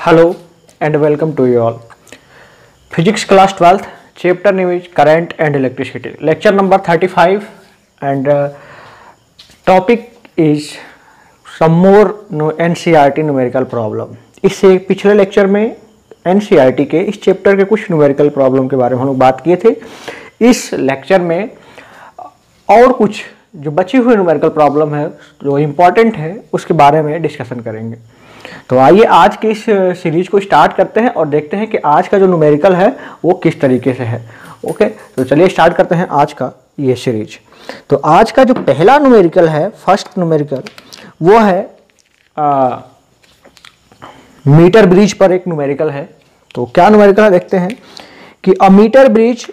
Hello and welcome to you all physics class twelfth chapter name is current and electricity lecture number thirty five and topic is some more N C R T numerical problem इससे पिछले lecture में N C R T के इस chapter के कुछ numerical problem के बारे में हम लोग बात किए थे। इस लेक्चर में और कुछ जो बची हुई न्यूमेरिकल प्रॉब्लम है, जो इंपॉर्टेंट है, उसके बारे में डिस्कशन करेंगे। तो आइए आज की इस सीरीज़ को स्टार्ट करते हैं और देखते हैं कि आज का जो न्यूमेरिकल है वो किस तरीके से है। ओके तो चलिए स्टार्ट करते हैं आज का ये सीरीज़ तो आज का जो पहला न्यूमेरिकल है फ़र्स्ट न्यूमेरिकल वो है आ, मीटर ब्रिज पर एक न्यूमेरिकल है। तो क्या न्यूमेरिकल है देखते हैं कि अ मीटर ब्रिज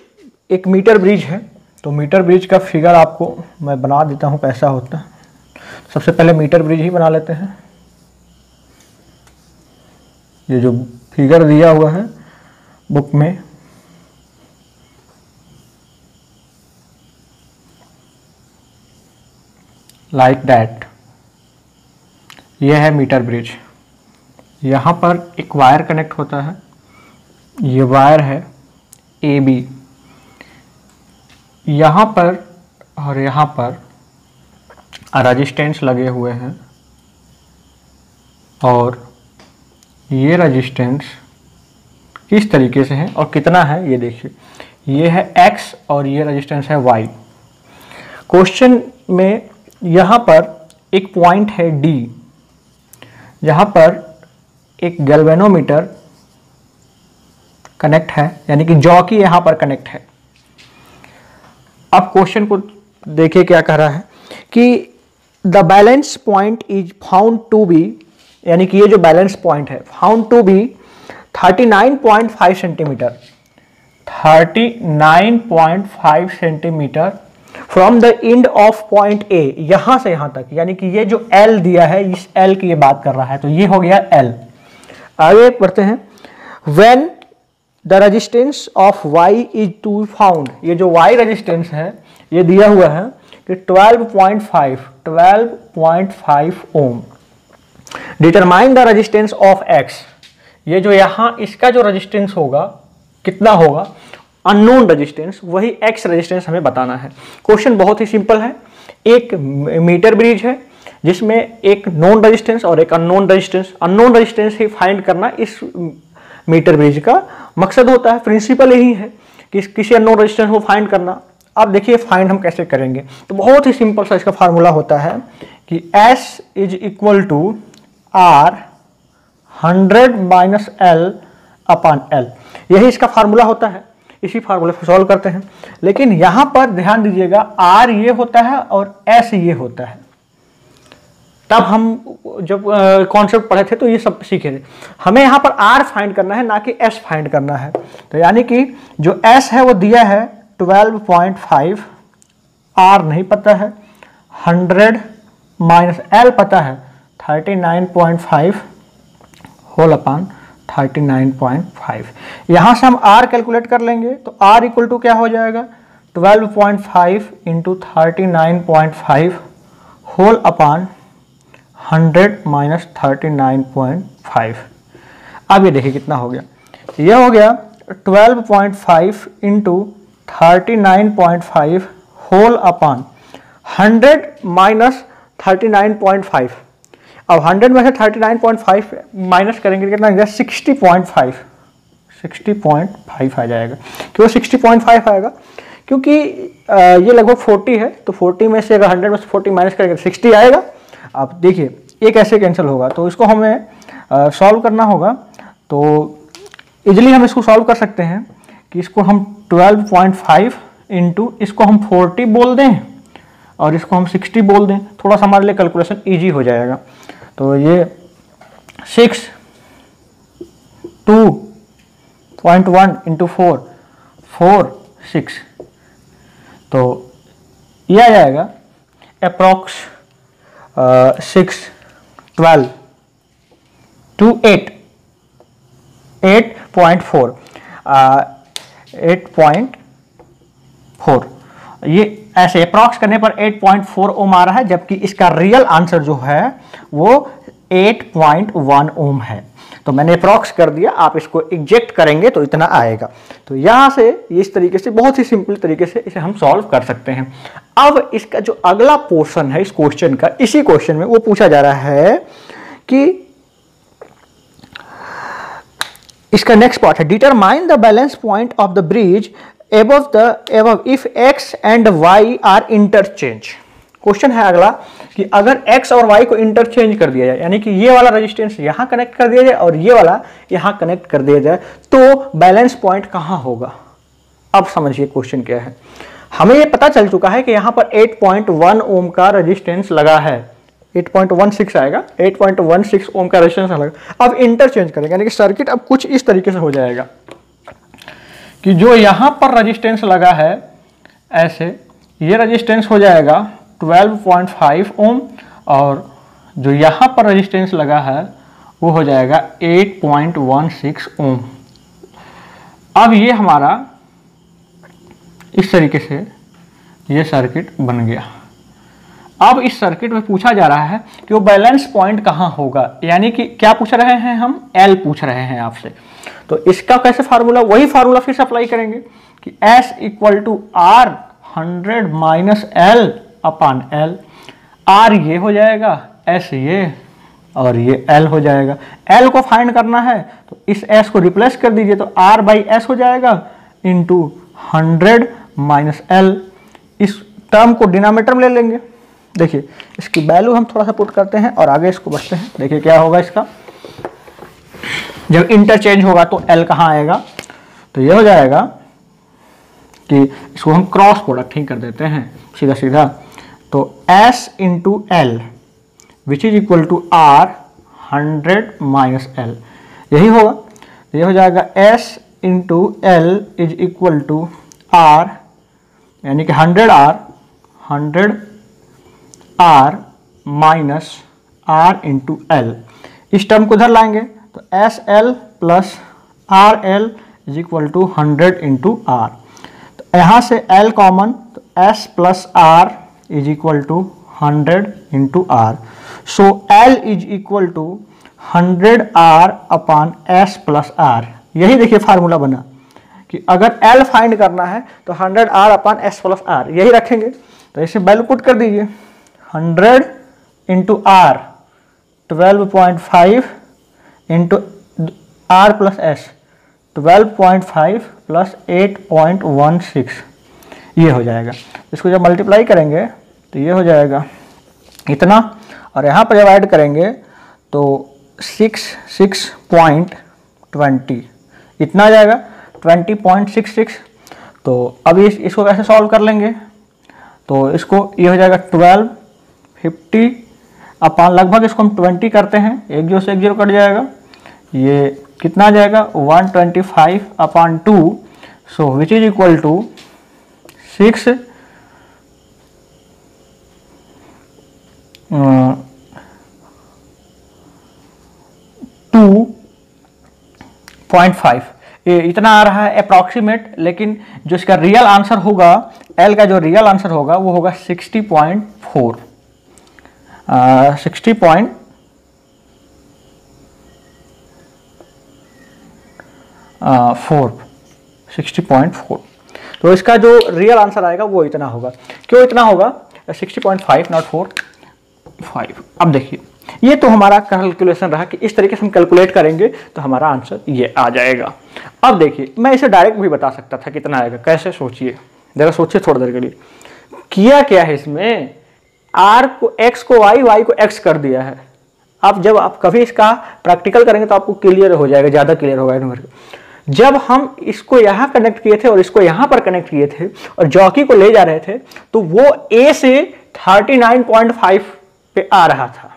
एक मीटर ब्रिज है। तो मीटर ब्रिज का फिगर आपको मैं बना देता हूँ कैसा होता है। सबसे पहले मीटर ब्रिज ही बना लेते हैं। ये जो फिगर दिया हुआ है बुक में लाइक दैट यह है मीटर ब्रिज यहाँ पर एक वायर कनेक्ट होता है, ये वायर है ए बी यहाँ पर और यहाँ पर रजिस्टेंस लगे हुए हैं और ये रजिस्टेंस किस तरीके से है और कितना है ये देखिए। ये है x और ये रजिस्टेंस है y क्वेश्चन में यहाँ पर एक पॉइंट है D जहाँ पर एक गैल्वेनोमीटर कनेक्ट है, यानी कि जॉकी यहाँ पर कनेक्ट है। अब क्वेश्चन को देखिए क्या कह रहा है कि the balance point is found to be यानी कि ये जो बैलेंस पॉइंट है found to be 39.5 centimetre 39.5 centimetre from the end of point A यहाँ से यहाँ तक यानी कि ये जो एल दिया है इस एल की ये बात कर रहा है तो ये हो गया एल आगे बढ़ते हैं। When the resistance of Y is two found ये जो वाई रेजिस्टेंस है ये दिया हुआ है कि 12.5 12.5 ohm determine the resistance of X ये जो यहाँ इसका जो रजिस्टेंस होगा, कितना होगा? अननोन रेजिस्टेंस वही एक्स रेजिस्टेंस हमें बताना है। क्वेश्चन बहुत ही सिंपल है। एक मीटर ब्रिज है, जिसमें एक नॉन रेजिस्टेंस और एक अननोन रेजिस्टेंस अननोन रेजिस्टेंस ही फाइंड करना इस मीटर ब्रिज का मकसद होता है। प्रिंसिपल यही है कि किसी अननोन रेजिस्टेंस को फाइंड करना। अब देखिए फाइंड हम कैसे करेंगे। तो बहुत ही सिंपल सा इसका फार्मूला होता है कि S is equal to R hundred minus L upon L यही इसका फार्मूला होता है। इसी फार्मूले को सॉल्व करते हैं। लेकिन यहाँ पर ध्यान दीजिएगा आर ये होता है और एस ये होता है। तब हम जब कॉन्सेप्ट पढ़े थे तो ये सब सीखे थे। हमें यहाँ पर आर फाइंड करना है, ना कि एस फाइंड करना है। तो यानी कि जो एस है, वो दिया है 12.5 आर नहीं पता है। 100 माइनस एल पता है। 39.5 होल अपान 39.5 यहाँ से हम R कैलकुलेट कर लेंगे तो R इक्वल टू क्या हो जाएगा? 12.5 point five into thirty nine point five whole upon hundred minus thirty nine point five अब ये देखिए कितना हो गया। ये हो गया 12.5 point five into thirty nine point five whole upon hundred minus thirty nine point five अब 100 में से 39.5 माइनस करेंगे कितना आएगा 60.5 60.5 आ जाएगा। क्यों 60.5 आएगा? क्योंकि ये लगभग 40 है तो 40 में से अगर 100 में से 40 माइनस करेंगे तो 60 आएगा। अब देखिए, ये कैसे कैंसिल होगा? तो इसको हमें सॉल्व करना होगा। तो इजिली हम इसको सॉल्व कर सकते हैं कि इसको हम 12.5 पॉइंट इसको हम 40 बोल दें और इसको हम 60 बोल दें। थोड़ा सा हमारे लिए कैलकुलेशन ईजी हो जाएगा। तो ये six two point one into four four six. तो ये आ जाएगा approx six, twelve, two eight eight point four eight point four. ये ऐसे अप्रॉक्स करने पर 8.4 पॉइंट ओम आ रहा है, जबकि इसका रियल आंसर जो है, वो 8.1 ओम है। तो मैंने अप्रॉक्स कर दिया, आप इसको एग्जेक्ट करेंगे तो इतना आएगा। तो यहाँ से इस तरीके से, बहुत ही सिंपल तरीके से इसे हम सॉल्व कर सकते हैं। अब इसका जो अगला पोर्शन है, इस क्वेश्चन का, इसी क्वेश्चन में वो पूछा जा रहा है कि इसका नेक्स्ट पार्ट है। Determine the balance point of the bridge above the above if X and Y are interchange question है अगला कि अगर x और y को इंटरचेंज कर दिया जाए, यानी कि ये वाला रेजिस्टेंस यहाँ कनेक्ट कर दिया जाए और ये वाला यहाँ कनेक्ट कर दिया जाए तो बैलेंस पॉइंट कहाँ होगा? अब समझिए क्वेश्चन क्या है। हमें ये पता चल चुका है कि यहाँ पर 8.1 ओम का रेजिस्टेंस लगा है। 8.16 आएगा 8.16 ओम का रेजिस्टेंस लगा। अब इंटरचेंज करेंगे, यानी कि सर्किट अब कुछ इस तरीके से हो जाएगा। कि जो यहाँ पर रेजिस्टेंस लगा है, ऐसे ये रेजिस्टेंस हो जाएगा 12.5 ओम, और जो यहाँ पर रेजिस्टेंस लगा है, वो हो जाएगा 8.16 ओम। अब ये हमारा इस तरीके से ये सर्किट बन गया। अब इस सर्किट में पूछा जा रहा है कि वो बैलेंस पॉइंट कहाँ होगा? यानी कि क्या पूछ रहे हैं हम? एल पूछ रहे हैं आपसे। तो इसका कैसे फार्मूला, वही फार्मूला फिर से अप्लाई करेंगे कि S equal to R hundred minus L upon L R ये हो जाएगा एस ये, और ये एल हो जाएगा। एल को फाइंड करना है तो इस एस को रिप्लेस कर दीजिए तो आर बाई एस हो जाएगा इंटू हंड्रेड माइनस एल इस टर्म को डिनामीटर में ले लेंगे। देखिए, इसकी वैल्यू हम थोड़ा सा पुट करते हैं और आगे इसको बढ़ते हैं। देखिए क्या होगा इसका। जब इंटरचेंज होगा तो एल कहाँ आएगा? तो ये हो जाएगा कि इसको हम क्रॉस प्रोडक्ट ही कर देते हैं सीधा सीधा तो S into L which is equal to R hundred minus L यही होगा। तो ये हो जाएगा S into L is equal to R यानी कि hundred R hundred R minus R into L इस टर्म को इधर लाएँगे। तो S L plus R L is equal to hundred into R तो यहाँ से एल कॉमन तो S plus R is equal to 100 into R. So L is equal to 100 R upon S plus R यही देखिए formula बना कि अगर L find करना है तो hundred R upon S plus R यही रखेंगे। तो इसे वैल्यू पुट कर दीजिए। 100 into R twelve point five into R plus S twelve point five plus eight point one six ये हो जाएगा। इसको जब मल्टीप्लाई करेंगे तो ये हो जाएगा इतना। और यहाँ पर जब ऐड करेंगे तो सिक्स सिक्स पॉइंट ट्वेंटी इतना आ जाएगा ट्वेंटी पॉइंट सिक्स सिक्स तो अभी इस, इसको कैसे सॉल्व कर लेंगे? तो इसको ये हो जाएगा ट्वेल्व फिफ्टी अपान लगभग इसको हम ट्वेंटी करते हैं। एक ज़ीरो से एक ज़ीरो कट जाएगा। ये कितना जाएगा? One twenty five upon two so which is equal to six two point five ये इतना आ रहा है अप्रॉक्सीमेट लेकिन जो इसका रियल आंसर होगा एल का जो रियल आंसर होगा, वो होगा sixty point four sixty point four sixty point four तो इसका जो रियल आंसर आएगा, वो इतना होगा। क्यों इतना होगा? Sixty point five nought four five अब देखिए, ये तो हमारा कैलकुलेशन रहा कि इस तरीके से हम कैलकुलेट करेंगे तो हमारा आंसर ये आ जाएगा। अब देखिए, मैं इसे डायरेक्ट भी बता सकता था कितना आएगा। कैसे? सोचिए। जरा सोचिए थोड़ी देर के लिए। किया क्या है इसमें? आर को एक्स को वाई वाई को एक्स कर दिया है। अब जब आप कभी इसका प्रैक्टिकल करेंगे तो आपको क्लियर हो जाएगा, ज़्यादा क्लियर होगा नंबर जब हम इसको यहाँ कनेक्ट किए थे और इसको यहाँ पर कनेक्ट किए थे और जॉकी को ले जा रहे थे तो वो ए से 39.5 पे आ रहा था।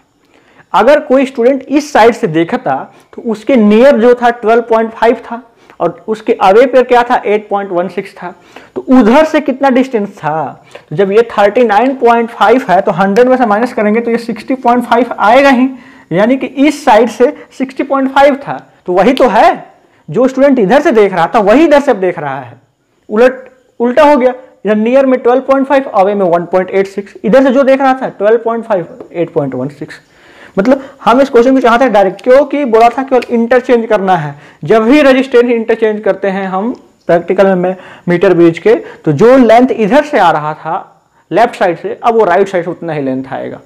अगर कोई स्टूडेंट इस साइड से देखता तो उसके नियर जो था 12.5 था और उसके अवे पर क्या था? 8.16 था। तो उधर से कितना डिस्टेंस था? तो जब ये 39.5 है तो 100 में से माइनस करेंगे तो ये 60.5 आएगा ही। यानी कि इस साइड से 60.5 था। तो वही तो है। जो स्टूडेंट इधर से देख रहा था, वही इधर से देख रहा है। उलट, उल्टा हो गया। इधर नियर में 12.5 अवे में 1.86 इधर से जो देख रहा था 12.5 8.16 मतलब हम इस क्वेश्चन को चाहते हैं डायरेक्ट क्योंकि बोला था केवल इंटरचेंज करना है। जब भी रजिस्टेंस इंटरचेंज करते हैं हम प्रैक्टिकल में मीटर ब्रिज के तो जो लेंथ इधर से आ रहा था लेफ़्ट साइड से, अब वो राइट साइड से उतना ही लेंथ आएगा।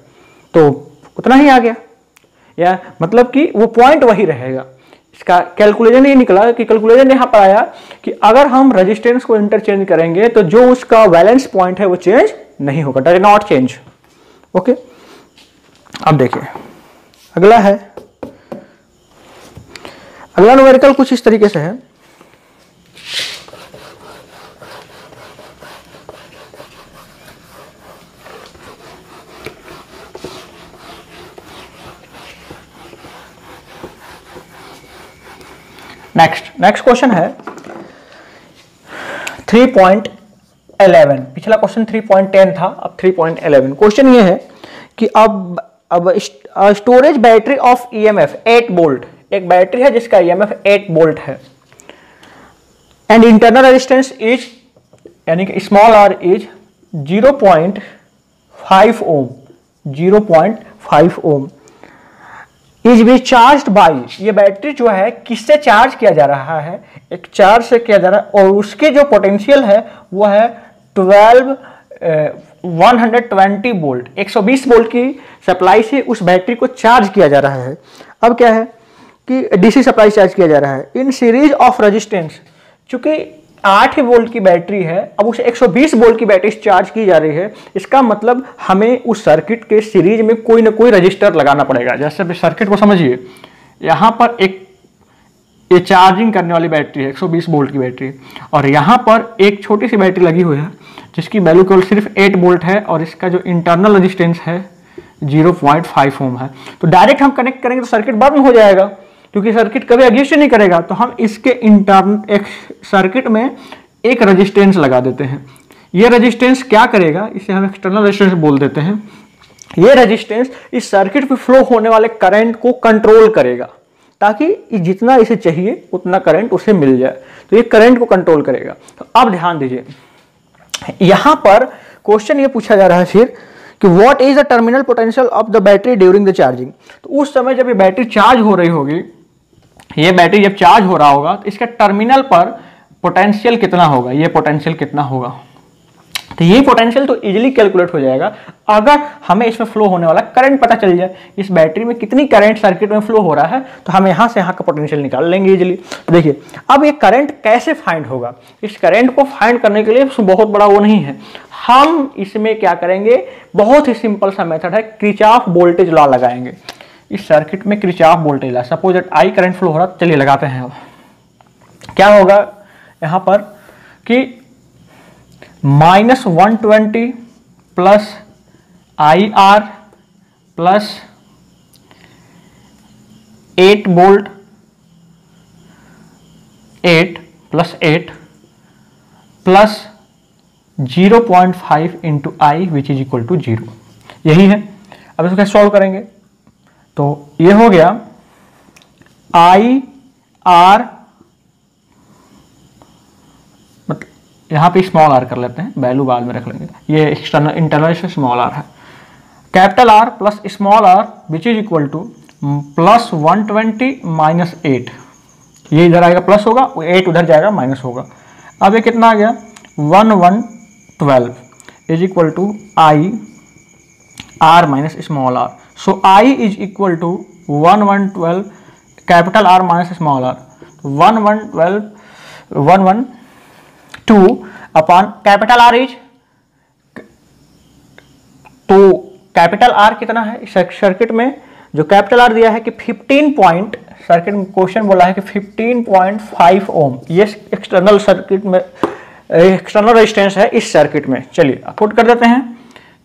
तो उतना ही आ गया। या मतलब कि वो पॉइंट वही रहेगा। इसका कैलकुलेशन ये निकला कि कैलकुलेशन यहाँ पर आया कि अगर हम रेजिस्टेंस को इंटरचेंज करेंगे तो जो उसका बैलेंस पॉइंट है वो चेंज नहीं होगा। डर नॉट चेंज ओके अब देखिए। अगला है। अगला नोवेरिकल कुछ इस तरीके से है। नेक्स्ट नेक्स्ट क्वेश्चन है 3.11 पिछला क्वेश्चन 3.10 था, अब 3.11 क्वेश्चन ये है कि अब अब storage battery of EMF 8 volt एक बैटरी है जिसका ईएमएफ 8 बोल्ट है। एंड इंटरनल रेजिस्टेंस इज़ यानी कि small R is 0.5 ohm 0.5 ohm is be charge by ये बैटरी जो है, किससे चार्ज किया जा रहा है? एक चार्ज से किया जा रहा है, और उसके जो पोटेंशियल है, वो है 12 120 वोल्ट 120 वोल्ट की सप्लाई से उस बैटरी को चार्ज किया जा रहा है। अब क्या है कि डीसी सप्लाई चार्ज किया जा रहा है। इन सीरीज़ ऑफ़ रेजिस्टेंस चूँकि आठ वोल्ट की बैटरी है, अब उसे 120 वोल्ट की बैटरी चार्ज की जा रही है। इसका मतलब हमें उस सर्किट के सीरीज़ में कोई ना कोई रजिस्टर लगाना पड़ेगा। जैसे सर्किट को समझिए, यहाँ पर एक, ये चार्जिंग करने वाली बैटरी है 120 वोल्ट की बैटरी। और यहाँ पर एक छोटी सी बैटरी लगी हुई है, जिसकी वैल्यू केवल सिर्फ़ 8 वोल्ट है और इसका जो इंटरनल रजिस्टेंस है 0.5 ओम है। तो डायरेक्ट हम कनेक्ट करेंगे तो सर्किट बंद हो जाएगा। क्योंकि सर्किट कभी एग्जिस्ट नहीं करेगा तो हम इसके इंटर्न एक सर्किट में एक रजिस्टेंस लगा देते हैं। ये रजिस्टेंस क्या करेगा? इसे हम एक्सटर्नल रजिस्टेंस बोल देते हैं। ये रजिस्टेंस इस सर्किट में फ्लो होने वाले करंट को कंट्रोल करेगा, ताकि जितना इसे चाहिए, उतना करंट उसे मिल जाए। तो ये करंट को कंट्रोल करेगा। तो अब ध्यान दीजिए, यहाँ पर क्वेश्चन ये पूछा जा रहा है फिर कि what is the terminal potential of the battery during the charging तो उस समय जब ये बैटरी चार्ज हो रही होगी ये बैटरी जब चार्ज हो रहा होगा तो इसका टर्मिनल पर पोटेंशियल कितना होगा? ये पोटेंशियल कितना होगा? तो ये पोटेंशियल तो इजीली कैलकुलेट हो जाएगा। अगर हमें इसमें फ्लो होने वाला करंट पता चल जाए, इस बैटरी में कितनी करंट सर्किट में फ्लो हो रहा है तो हम यहाँ से यहाँ का पोटेंशियल निकाल लेंगे इजीली तो देखिए, अब ये करंट कैसे फाइंड होगा? इस करंट को फाइंड करने के लिए बहुत बड़ा वो नहीं है। हम इसमें क्या करेंगे? बहुत ही सिंपल सा मेथड है क्रिच ऑफ़ वोल्टेज लॉ लगाएँगे। इस सर्किट में Kirchhoff voltage law suppose that I current flow हो रहा, चलिए लगाते हैं अब। क्या होगा यहाँ पर कि minus one twenty plus I R plus eight volt eight plus eight plus zero point five into I which is equal to zero यही है। अब इसको कैसे सॉल्व करेंगे? तो ये हो गया आई आर मतलब यहाँ पे स्मॉल आर कर लेते हैं वैल्यू बाद में रख लेंगे। ये एक्सटर्नल इंटरनल से स्मॉल आर है। Capital R plus small R which is equal to plus one twenty minus eight ये इधर आएगा प्लस होगा एट उधर जाएगा माइनस होगा। अब ये कितना आ गया? One one twelve is equal to I R minus small R So, I is equal to 1 1 12 capital R minus small r. 1 1 12 1 1 2 upon capital R is? तो कैपिटल आर कितना है? सर्किट में जो कैपिटल आर दिया है कि 15 पॉइंट सर्किट में question बोला है कि 15.5 ओम ये एक्सटर्नल सर्किट में एक्सटर्नल रेजिस्टेंस है इस सर्किट में। चलिए पुट कर देते हैं।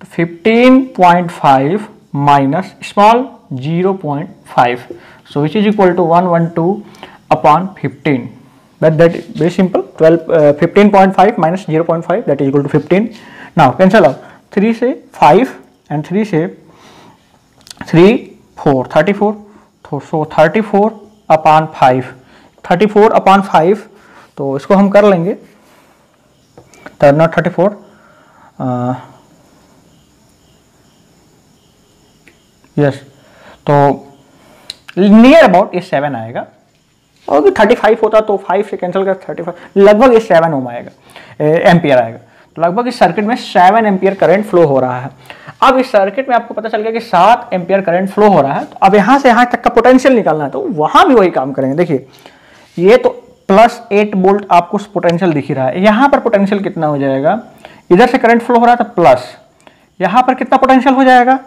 तो 15.5 minus small 0.5 so which is equal to 112 one two upon fifteen but that very simple 12 15.5 five minus zero that is equal to 15 now cancel out three से फाइव एंड थ्री से three four thirty four तो so thirty four upon five thirty four upon five तो इसको हम कर लेंगे. तो not thirty four yes तो नियर अबाउट ये सेवन आएगा। और थर्टी फाइव होता तो फाइव से कैंसिल कर थर्टी फाइव लगभग ये सेवन ओम आएगा। एम्पियर आएगा। तो लगभग इस सर्किट में सेवन एम्पियर करंट फ्लो हो रहा है। अब इस सर्किट में आपको पता चल गया कि सात एम्पियर करंट फ्लो हो रहा है। तो अब यहाँ से यहाँ तक का पोटेंशियल निकालना है तो वहाँ भी वही काम करेंगे। देखिए, ये तो प्लस एट बोल्ट आपको पोटेंशियल दिख ही रहा है। यहाँ पर पोटेंशियल कितना हो जाएगा? इधर से करंट फ्लो हो रहा था प्लस यहाँ पर कितना पोटेंशियल हो जाएगा?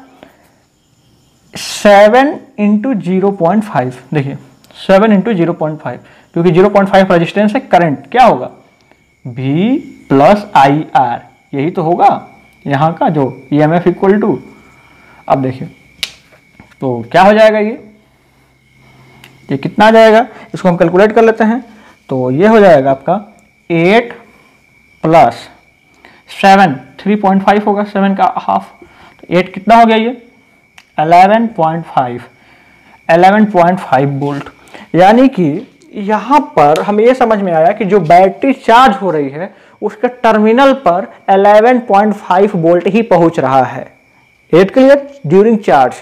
Seven into zero point five देखिए seven into zero point five क्योंकि ज़ीरो पॉइंट फाइव रजिस्टेंस है करंट क्या होगा? वी प्लस आई आर यही तो होगा, यहाँ का जो E M F equal to अब देखिए तो क्या हो जाएगा ये? ये कितना आ जाएगा? इसको हम कैलकुलेट कर लेते हैं तो ये हो जाएगा आपका eight plus seven three point five होगा सेवन का हाफ़ तो एट कितना हो गया ये? Eleven point five eleven point five volt यानी कि यहाँ पर हमें ये समझ में आया कि जो बैटरी चार्ज हो रही है, उसके टर्मिनल पर 11.5 वोल्ट ही पहुँच रहा है। एट क्लियर ड्यूरिंग चार्ज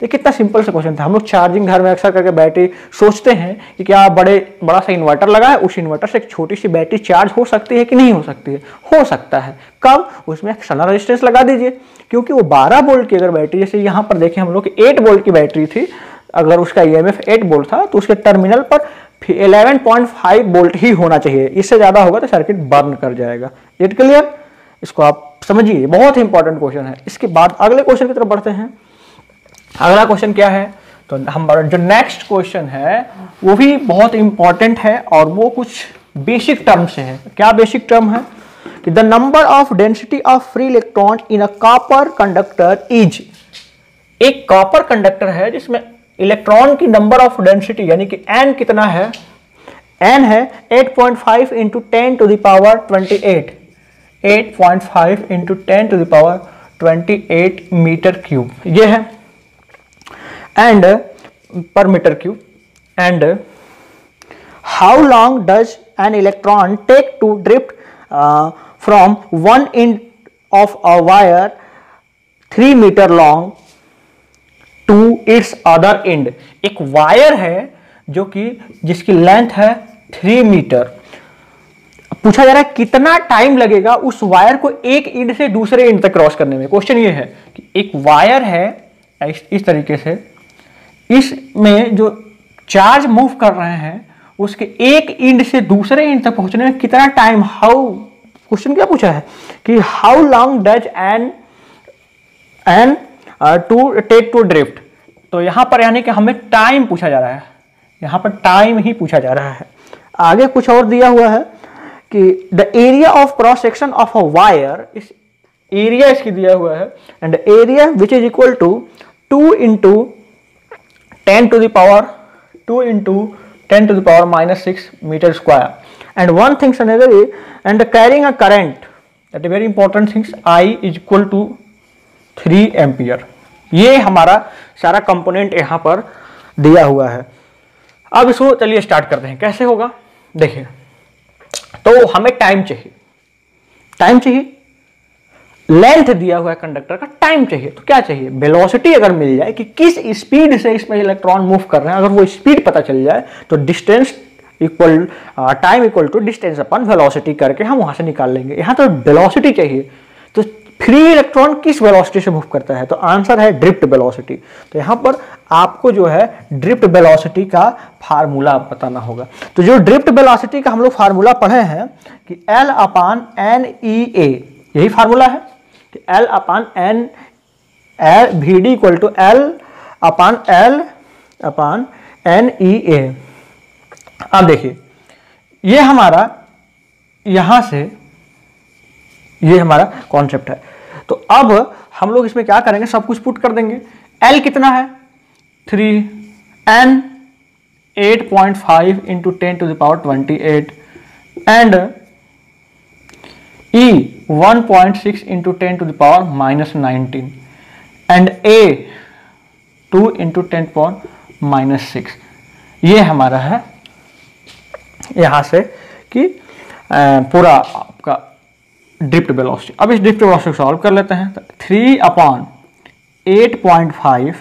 तो कितना सिंपल सा क्वेश्चन था। हम लोग चार्जिंग घर में अक्सर करके बैटरी सोचते हैं कि क्या बड़े, बड़ा सा इन्वर्टर लगा है उस इन्वर्टर से एक छोटी सी बैटरी चार्ज हो सकती है कि नहीं हो सकती है? हो सकता है। कब? उसमें एक सना रेजिस्टेंस लगा दीजिए, क्योंकि वो बारह बोल्ट की अगर बैटरी, जैसे यहाँ पर देखें हम लोग एट बोल्ट की बैटरी थी, अगर उसका ई एम एट वोल्ट था तो उसके टर्मिनल पर 11.5 बोल्ट ही होना चाहिए। इससे ज़्यादा होगा तो सर्किट बर्न कर जाएगा। इट क्लियर इसको आप समझिए बहुत ही इंपॉर्टेंट क्वेश्चन है। इसके बाद अगले क्वेश्चन की तरफ़ बढ़ते हैं। अगला क्वेश्चन क्या है? तो हम जो नेक्स्ट क्वेश्चन है, वो भी बहुत इंपॉर्टेंट है और वो कुछ बेसिक टर्म से है। क्या बेसिक टर्म है? कि the number of density of free electron in a copper conductor is एक कॉपर कंडक्टर है जिसमें इलेक्ट्रॉन की नंबर ऑफ़ डेंसिटी यानी कि एन कितना है? एन है 8.5 point five into ten to the power twenty eight eight point five into ten to the power twenty eight meter cube ये है। एंड पर meter cube and how long does an electron take to drift from one end of a wire three meter long to its other end एक wire है जो कि जिसकी length है three metre पूछा जा रहा है कितना टाइम लगेगा उस वायर को एक इंड से दूसरे इंड तक क्रॉस करने में? क्वेश्चन ये है कि एक वायर है इस, इस तरीके से इसमें जो चार्ज मूव कर रहे हैं, उसके एक इंड से दूसरे इंड तक पहुँचने में कितना टाइम हाउ क्वेश्चन क्या पूछा है? कि how long does an an to take to drift तो यहाँ पर यानी कि हमें टाइम पूछा जा रहा है। यहाँ पर टाइम ही पूछा जा रहा है। आगे कुछ और दिया हुआ है कि the area of cross section of a wire इस एरिया इसकी दिया हुआ है and area which is equal to two into ten to the power two into ten to the power minus six metre square. And one things another and carrying a current that very important things I is equal to three ampere ये हमारा सारा component यहाँ पर दिया हुआ है। अब इसको चलिए स्टार्ट करते हैं। कैसे होगा? देखिए तो हमें टाइम चाहिए। टाइम चाहिए? लेंथ दिया हुआ है कंडक्टर का टाइम चाहिए। तो क्या चाहिए? वेलोसिटी अगर मिल जाए कि किस स्पीड से इसमें इलेक्ट्रॉन मूव कर रहे हैं, अगर वो स्पीड पता चल जाए तो distance equal time equal to distance upon velocity करके हम वहाँ से निकाल लेंगे। यहाँ तो वेलोसिटी चाहिए। तो फ्री इलेक्ट्रॉन किस वेलोसिटी से मूव करता है? तो आंसर है ड्रिफ्ट वेलोसिटी। तो यहाँ पर आपको जो है ड्रिफ्ट वेलोसिटी का फार्मूला बताना होगा। तो जो ड्रिफ्ट वेलोसिटी का हम लोग फार्मूला पढ़े हैं कि L upon N E A यही फार्मूला है? कि L upon N L V D equal to L upon L upon N E A अब देखिए, ये हमारा यहाँ से, ये हमारा कॉन्सेप्ट है। तो अब हम लोग इसमें क्या करेंगे? सब कुछ पुट कर देंगे। एल कितना है? Three N eight point five into ten to the power twenty eight and one point six into ten to the power minus nineteen and A two into ten power minus six ये हमारा है यहाँ से कि पूरा आपका drift velocity अब इस ड्रिफ्ट वेलोसिटी सॉल्व कर लेते हैं। Three upon eight point five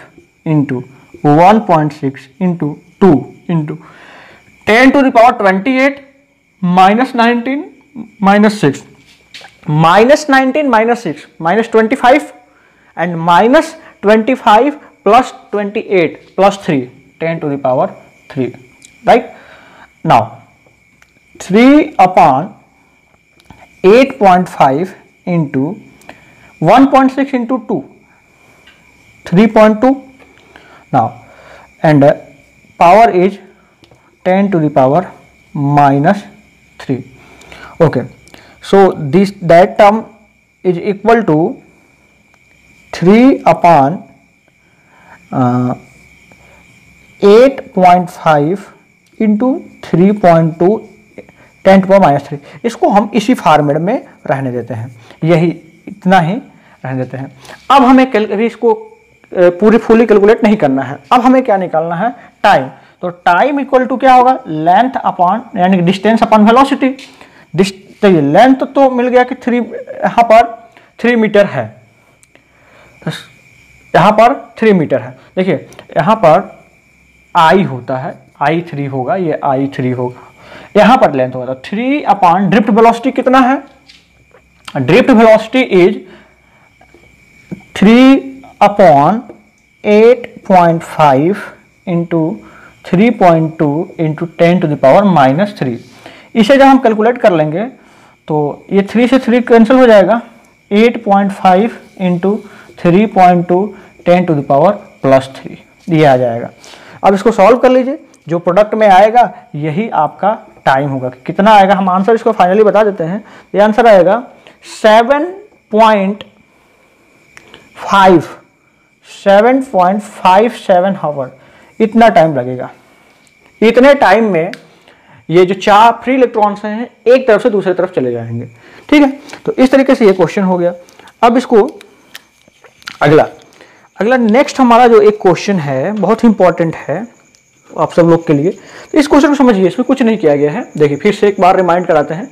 into one point six into two into ten to the power twenty eight minus nineteen minus six minus 19 minus 6 minus 25 and minus 25 plus 28 plus 3 10 to the power 3 right? Now 3 upon 8.5 into 1.6 into 2 3.2 now and uh, power is 10 to the power minus 3 okay. So this that term is equal to 3 upon uh, 8.5 into three point two ten to minus three इसको हम इसी format में रहने देते हैं। यही इतना ही रहने देते हैं। अब हमें इसको पूरी फुली कैलकुलेट नहीं करना है। अब हमें क्या निकालना है? टाइम तो टाइम इक्वल टू क्या होगा? लेंथ अपॉन यानी डिस्टेंस अपॉन वेलोसिटी देखिए लेंथ तो मिल गया कि थ्री यहाँ पर थ्री मीटर है। यहाँ पर थ्री मीटर है। देखिए, यहाँ पर आई होता है आई थ्री होगा, ये आई थ्री होगा। यहाँ पर लेंथ होगा तो थ्री अपॉन ड्रिफ्ट वेलोसिटी कितना है? Drift velocity is three upon 8.5 into three point two into ten to the power minus three इसे जब हम कैलकुलेट कर लेंगे तो ये थ्री से थ्री कैंसिल हो जाएगा। Eight point five into three point two ten to the power plus three ये आ जाएगा। अब इसको सॉल्व कर लीजिए। जो प्रोडक्ट में आएगा, यही आपका टाइम होगा। कि कितना आएगा? हम आंसर इसको फाइनली बता देते हैं। ये आंसर आएगा सेवन पॉइंट फाइव 7.57 हावर इतना टाइम लगेगा। इतने टाइम में ये जो चार फ्री इलेक्ट्रॉन्स हैं, एक तरफ़ से दूसरी तरफ़ चले जाएँगे। ठीक है? तो इस तरीके से ये क्वेश्चन हो गया। अब इसको अगला। अगला नेक्स्ट हमारा जो एक क्वेश्चन है, बहुत ही इंपॉर्टेंट है आप सब लोग के लिए। तो इस क्वेश्चन को समझिए, इसमें कुछ नहीं किया गया है। देखिए, फिर से एक बार रिमाइंड कराते हैं।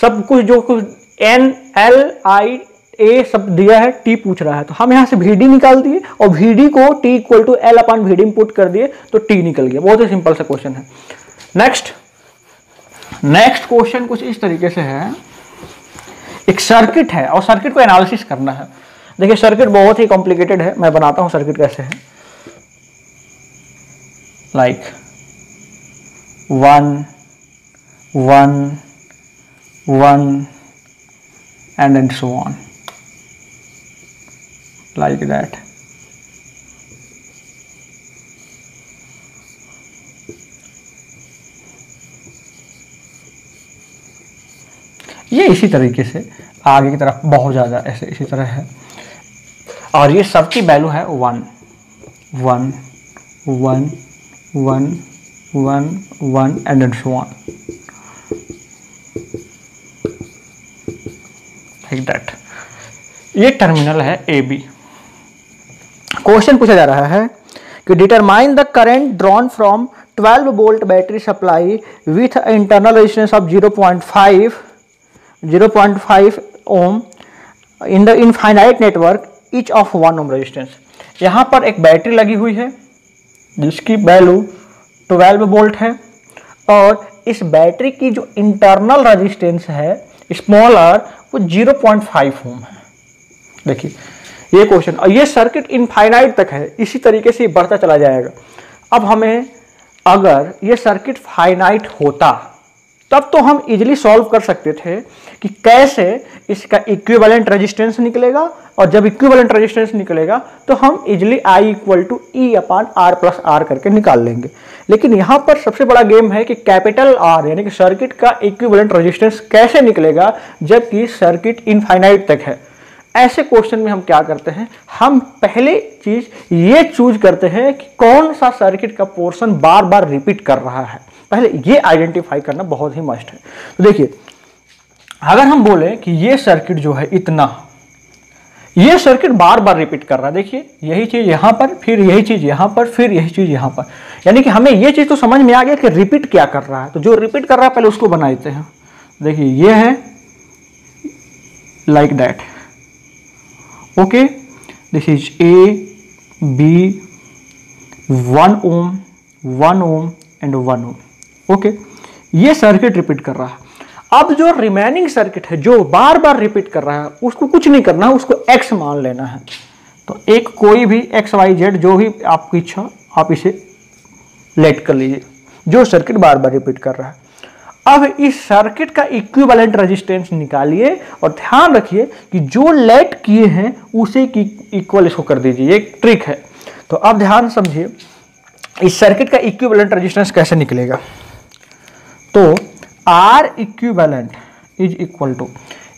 सब कुछ, जो कुछ एन एल आई ए सब दिया है टी पूछ रहा है। तो हम यहाँ से वी डी निकाल दिए और वी डी को T equal to L upon V D put कर दिए तो टी निकल गया। बहुत ही सिंपल सा क्वेश्चन है। नेक्स्ट नेक्स्ट क्वेश्चन कुछ इस तरीके से है। एक सर्किट है और सर्किट को एनालिसिस करना है। देखिए सर्किट बहुत ही कॉम्प्लिकेटेड है। मैं बनाता हूँ सर्किट कैसे है। Like one one one and and so on like that. ये इसी तरीके से आगे की तरफ़ बहुत ज़्यादा ऐसे इसी तरह है। और ये सबकी वैल्यू है one one one one one one and and so on like that ये टर्मिनल है ए बी क्वेश्चन पूछा जा रहा है कि determine the current drawn from 12 volt battery supply with internal resistance of 0.5 0.5 ohm in the infinite network each of one ohm resistance यहाँ पर एक बैटरी लगी हुई है, जिसकी वैल्यू 12 वोल्ट है, और इस बैटरी की जो इंटरनल रेजिस्टेंस है स्मॉल आर वो 0.5 ओम है। देखिए, ये क्वेश्चन और ये सर्किट इनफाइनाइट तक है, इसी तरीके से बढ़ता चला जाएगा। अब हमें अगर ये सर्किट फाइनाइट होता तब तो हम इजिली सॉल्व कर सकते थे कि कैसे इसका इक्विवेलेंट रेजिस्टेंस निकलेगा और जब इक्विवेलेंट रेजिस्टेंस निकलेगा तो हम easily I equal to E upon R plus R करके निकाल लेंगे। लेकिन यहाँ पर सबसे बड़ा गेम है कि कैपिटल आर यानी कि सर्किट का इक्विवेलेंट रेजिस्टेंस कैसे निकलेगा, जबकि सर्किट इनफाइनाइट तक है। ऐसे क्वेश्चन में हम क्या करते हैं? हम पहले चीज़ ये चूज़ करते हैं कि कौन सा सर्किट का पोर्शन बार बार रिपीट कर रहा है। पहले ये आइडेंटिफाई करना बहुत ही मस्ट है। तो देखिए, अगर हम बोले कि ये सर्किट जो है इतना, ये सर्किट बार बार रिपीट कर रहा है, देखिए, यही चीज़ यहाँ पर, फिर यही चीज़ यहाँ पर, फिर यही चीज़ यहाँ पर। यानी कि हमें ये चीज़ तो समझ में आ गया कि रिपीट क्या कर रहा है। तो जो रिपीट कर रहा है, पहले उसको बना देते हैं। देखिए, ये है like that okay? this is a, b one ohm one ohm and one ohm okay? ये सर्किट रिपीट कर रहा है। अब जो रिमेनिंग सर्किट है, जो बार बार रिपीट कर रहा है, उसको कुछ नहीं करना है उसको एक्स मान लेना है। तो एक कोई भी एक्स वाई जेड जो भी आपकी इच्छा, आप इसे लेट कर लीजिए। जो सर्किट बार बार रिपीट कर रहा है। अब इस सर्किट का इक्विवेलेंट रेजिस्टेंस निकालिए और ध्यान रखिए कि जो लेट किए हैं, उसे की इक्वल इसको कर दीजिए। एक ट्रिक है। तो अब ध्यान समझिए, इस सर्किट का इक्विवेलेंट रेजिस्टेंस कैसे निकलेगा? तो R equivalent is equal to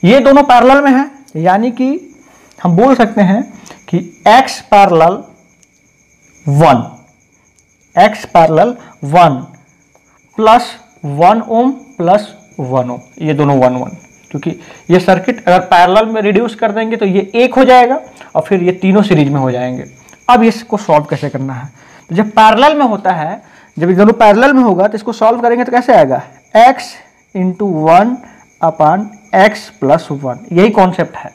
ये दोनों पैरेलल में है, यानी कि हम बोल सकते हैं कि x parallel one X parallel one plus one ohm plus one ohm ये दोनों वन वन क्योंकि ये सर्किट अगर पैरेलल में रिड्यूस कर देंगे तो ये एक हो जाएगा और फिर ये तीनों सीरीज़ में हो जाएँगे। अब इसको सॉल्व कैसे करना है? तो जब पैरेलल में होता है जब ये दोनों पैरेलल में होगा तो इसको सॉल्व करेंगे तो कैसे आएगा? X into one upon X plus one यही कॉन्सेप्ट है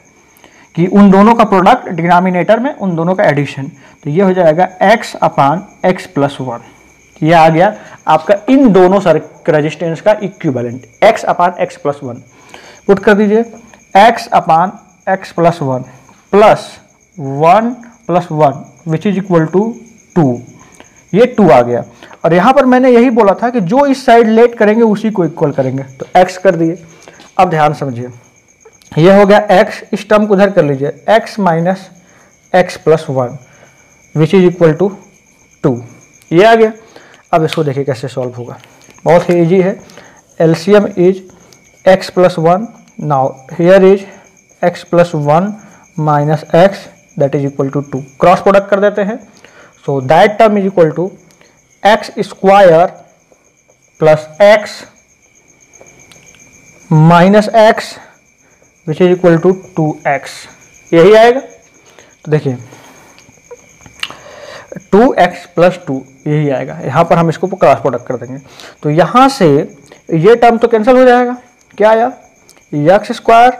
कि उन दोनों का प्रोडक्ट डिनोमिनेटर में उन दोनों का एडिशन तो ये हो जाएगा x upon X plus one ये आ गया आपका इन दोनों सर रजिस्टेंस का equivalent x upon X plus one put कर दीजिए. X upon X plus one plus one plus one which is equal to two ये टू आ गया. और यहाँ पर मैंने यही बोला था कि जो इस साइड लेट करेंगे, उसी को इक्वल करेंगे। तो x कर दिए। अब ध्यान समझिए। यह हो गया x, इस टर्म को उधर कर लीजिए। x minus X plus one which is equal to two ये आ गया। अब इसको देखिए कैसे सॉल्व होगा। बहुत ही ईजी है। LCM is x plus one now here is x plus one minus x that is equal to two cross product कर देते हैं। So that term is equal to x square plus x minus x which is equal to two x यही आएगा? तो देखिए two x plus two यही आएगा। यहाँ पर हम इसको क्रॉस प्रोडक्ट कर देंगे। तो यहाँ से ये टर्म तो कैंसिल हो जाएगा। क्या आया? X square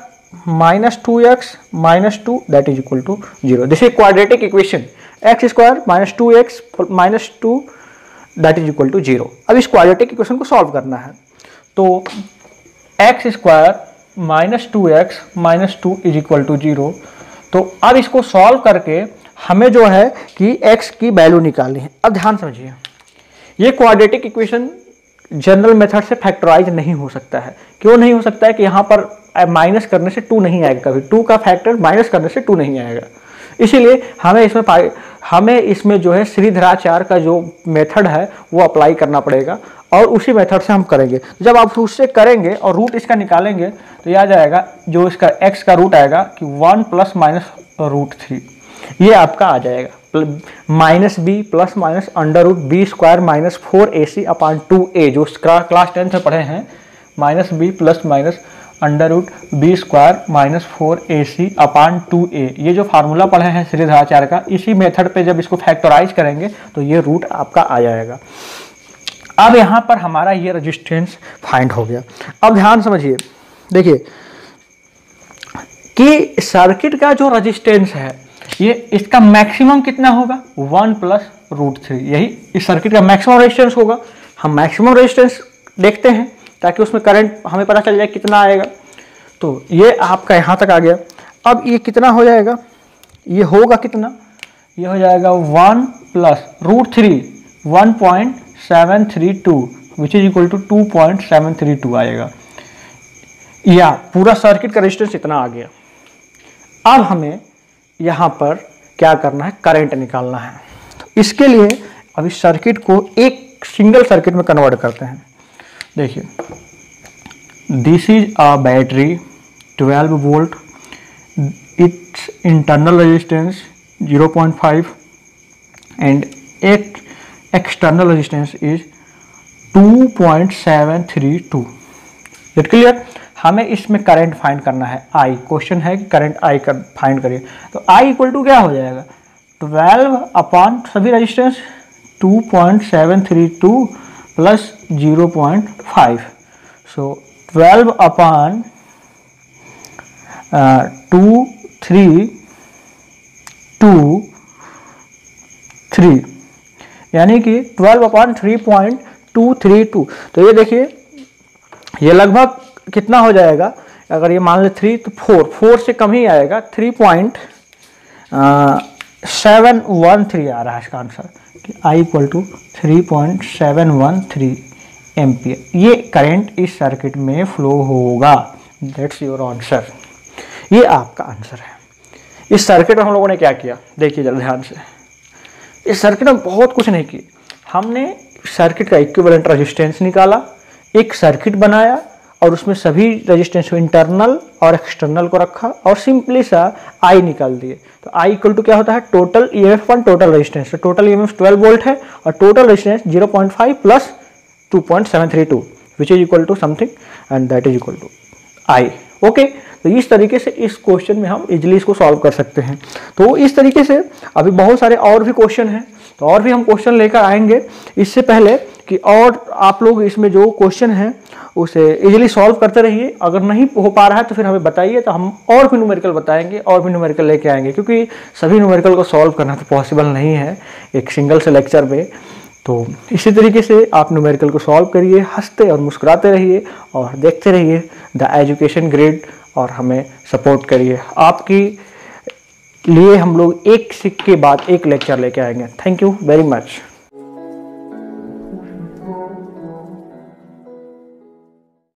minus two x minus two that is equal to zero this is quadratic equation x square minus two x minus two that is equal to zero अब इस क्वाड्रेटिक इक्वेशन को solve करना है। तो x square minus two x minus two is equal to zero तो अब इसको solve करके हमें जो है कि x की वैल्यू निकालनी है। अब ध्यान समझिए, ये क्वाड्रेटिक इक्वेशन जनरल मेथड से फैक्टराइज नहीं हो सकता है। क्यों नहीं हो सकता है कि यहाँ पर माइनस करने से टू नहीं आएगा कभी। टू का फैक्टर माइनस करने से टू नहीं आएगा। इसीलिए हमें इसमें हमें इसमें जो है श्रीधराचार का जो मेथड है, वो अप्लाई करना पड़ेगा और उसी मेथड से हम करेंगे। जब आप उससे करेंगे और रूट इसका निकालेंगे तो यह आ जाएगा जो इसका एक्स का रूट आएगा कि one plus minus root three ये आपका आ जाएगा। Minus b plus minus under root b square minus four a c upon two a जो क्लास टेंथ में पढ़े हैं minus b plus minus under root b square minus four a c upon two a ये जो formula पढ़े हैं श्रीधराचार्य का, इसी मेथड पे जब इसको फैक्टराइज करेंगे तो ये रूट आपका आ जाएगा। अब यहाँ पर हमारा ये रजिस्टेंस फाइंड हो गया। अब ध्यान समझिए, देखिए, कि सर्किट का जो रजिस्टेंस है, ये इसका मैक्सिमम कितना होगा? वन प्लस रूट थ्री यही इस सर्किट का मैक्सिमम रेजिस्टेंस होगा। हम मैक्सिमम रेजिस्टेंस देखते हैं। ताकि उसमें करंट हमें पता चल जाए कितना आएगा। तो ये आपका यहाँ तक आ गया। अब ये कितना हो जाएगा? ये होगा कितना? ये हो जाएगा one plus root three one point seven three two which is equal to two point seven three two आएगा। या पूरा सर्किट का रेजिस्टेंस इतना आ गया। अब हमें यहाँ पर क्या करना है? करंट निकालना है। तो इसके लिए अभी सर्किट को एक सिंगल सर्किट में कन्वर्ट करते हैं। देखिए this is a battery 12 volt its internal resistance 0.5 and एक external resistance is 2.732 it clear हमें इसमें करंट फाइंड करना है। आई क्वेश्चन है कि करंट आई कर फाइंड करिए। तो आई इक्वल टू क्या हो जाएगा? ट्वेल्व अपॉन सभी resistance 2.732 plus 0.5 so twelve upon two three two three यानी कि twelve upon three point two three two तो ये देखिए, ये लगभग कितना हो जाएगा? अगर ये मान ले थ्री तो फोर फोर से कम ही आएगा. Three point seven one three आ रहा है इसका answer I equal to three point seven one three ampere. ये करंट इस सर्किट में फ्लो होगा। दैट्स योर आंसर ये आपका आंसर है। इस सर्किट में हम लोगों ने क्या किया? देखिए जरा ध्यान से। इस सर्किट में बहुत कुछ नहीं किया। हमने सर्किट का इक्विवेलेंट रेजिस्टेंस निकाला, एक सर्किट बनाया और उसमें सभी रेजिस्टेंस को इंटरनल और एक्सटर्नल को रखा और सिंपली सा आई निकाल दिए। तो आई इक्वल टू क्या होता है? Total E M F total resistance total E M F twelve volt है और total resistance zero point five plus two point seven three two which is equal to something and that is equal to I okay तो इस तरीके से इस question में हम easily इसको सॉल्व कर सकते हैं। तो इस तरीके से अभी बहुत सारे और भी क्वेश्चन हैं। तो और भी हम क्वेश्चन लेकर आएँगे। इससे पहले कि और आप लोग इसमें जो क्वेश्चन हैं, उसे इजीली सॉल्व करते रहिए। अगर नहीं हो पा रहा है तो फिर हमें बताइए तो हम और भी न्यूमेरिकल बताएँगे, और भी न्यूमेरिकल लेके आएँगे। क्योंकि सभी न्यूमेरिकल को सॉल्व करना तो पॉसिबल नहीं है एक सिंगल से लेक्चर में। तो इसी तरीके से आप न्यूमेरिकल को सॉल्व करिए, हँसते और मुस्कुराते रहिए और देखते रहिए द एजुकेशन ग्रेड और हमें सपोर्ट करिए। आपकी लिए हम लोग एक सिक के बाद एक लेक्चर लेके आएँगे। Thank you very much